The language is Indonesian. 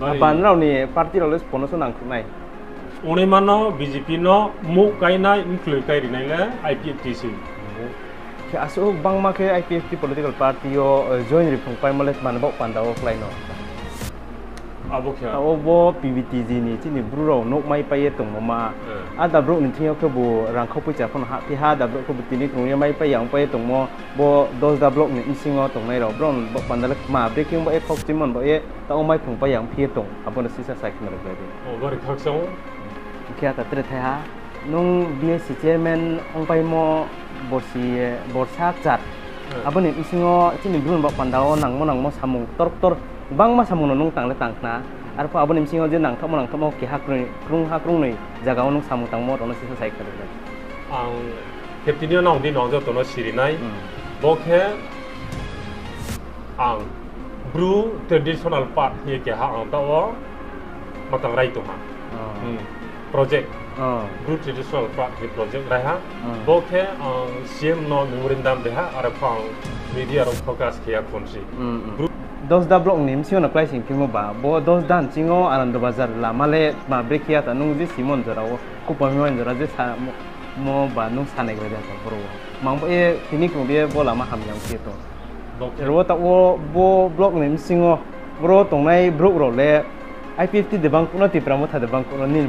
rau ni? Party rau les pono so nang nai. Uni mana BJP no mu kai nai include kai rinai le IPFTC. ke asu bang ma ke IPFT political party yo eh, join ri phung pai molet man bok pan da o klai no ta obo PVT zini tini bruro nok mai paye tong mama a da bro nin thiyo kebo rang kho pu cha phon ha ti ha da bro ko tini kung ye mai paye ang paye tong mo bo dos da block ni isingo tong nai ro bro bo pandal ma breaking bo e phok timon bo ye ta o mai phung paye ang phi tong abon sisa sa khmer ba de o gari thak sa o kya ta tre tha ha nung BSC chairman ong pai mo borsi borsak chat abon ni isingo tini brun bo pandao nang mo nang mo samung tork tork bang ma nung tang le ar pa abon isingo je nang thamo nang thamo ki hak krung ha krung ni jaga nung samung tang mo ono sisa sai kare Ang Captain nong di nong jo tono siri nai. Hmm. Bokhe ang brew traditional part hi ke ha ang tawo matang rai to ha. Hmm. Project oh brew traditional part hi project rai ha. Hmm. Bokhe ang CM no memorandum de ha ara pang media ro focus ke ya konsi. Brew dos da blok nim sio na klai sing kimo ba. Bo dos dan chingo anand bazar la. Male ma brekia ta nung di simon jara wo. Ku pa mi jara je sa mo mo ba nung sa ne ta bro mang bo e tini ku be bo la ma ham yang ki to ro ta wo bo blok nim singo bro tong nai bro ro le. I50 de bang kuno ti pramo tha de bang kuno nil